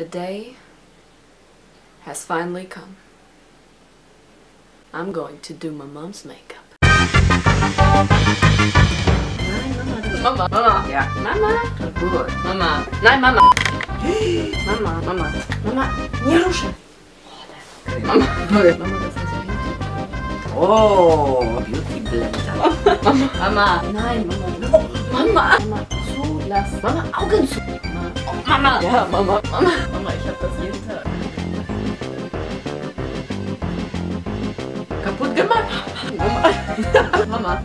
The day has finally come. I'm going to do my mom's makeup. Mama, Mama, Mama. Ja. Mama. gut. Mama. Nein, Mama. Mama, Mama. Mama. Nie ruszę. Mama. Mama, ist Beauty. Oh, Beauty Blender. Mama. mama, Nein, Mama. Oh, Mama. Mama, zulass. Mama, Augen zu. Mama. Mama. Ja, Mama. Mama. Mama, ich hab das jeden Tag. Kaputt gemacht. Mama. Mama.